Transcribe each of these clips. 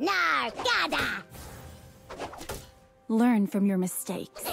Nargada! Learn from your mistakes.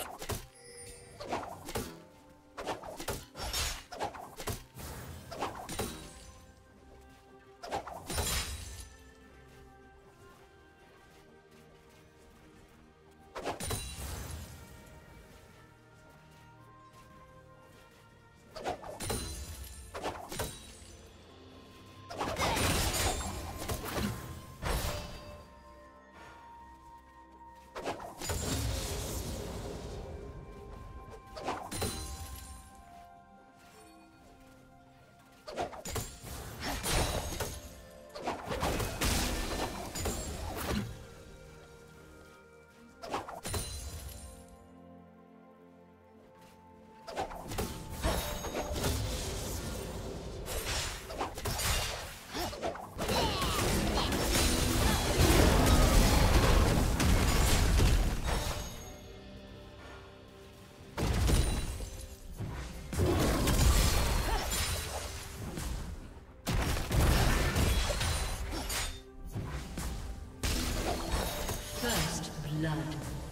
Blood.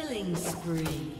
Killing spree.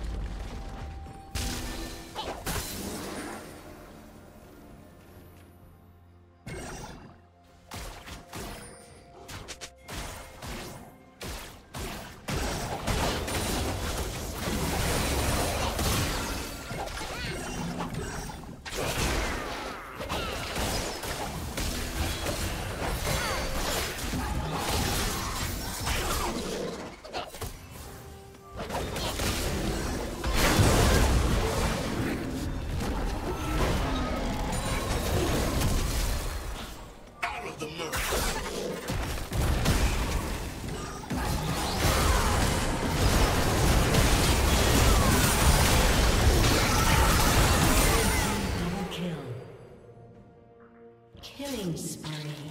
Killing spree.